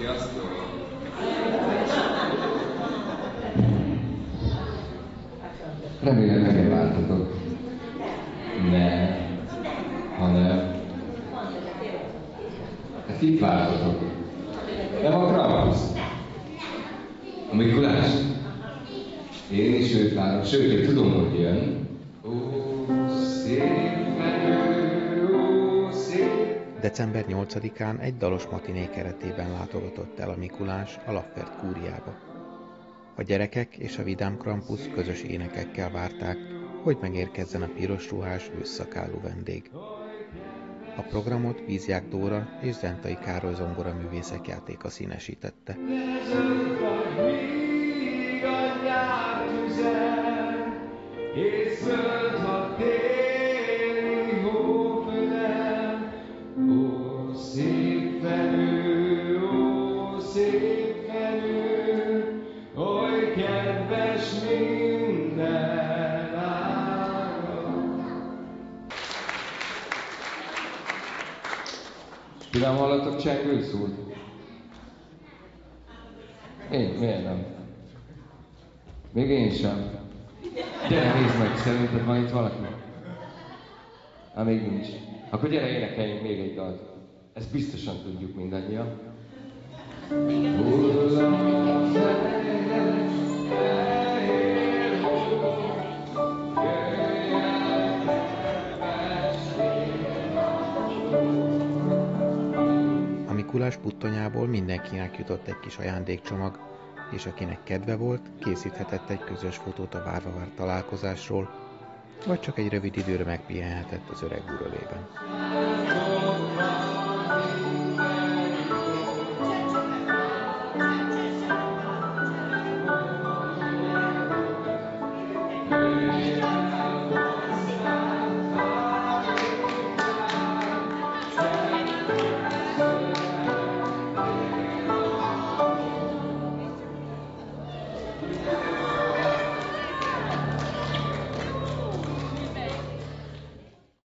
Sziasztok! Remélem megjaváltatok. Ne, hanem... Ezt itt vártatok. Nem a Krampus. A Mikulás. Én is őt várom, sőt, én tudom, hogy jön. December 8-án egy dalos matiné keretében látogatott el a Mikulás a Laffert kúriába. A gyerekek és a Vidám Krampus közös énekekkel várták, hogy megérkezzen a piros ruhás ősszakálú vendég. A programot Vízják Dóra és Zentai Károly zongora művészek játéka színesítette. Míg Tudom, hallatok csengőszót? Én? Miért nem? Még én sem. Gyere, nézd meg, szerinted van itt valaki? Hát még nincs. Akkor gyere, énekeljünk még egy dalt. Ezt biztosan tudjuk mindannyian. Mikulás puttonyából mindenkinek jutott egy kis ajándékcsomag, és akinek kedve volt, készíthetett egy közös fotót a várva várt találkozásról, vagy csak egy rövid időre megpihenhetett az öreg urölében.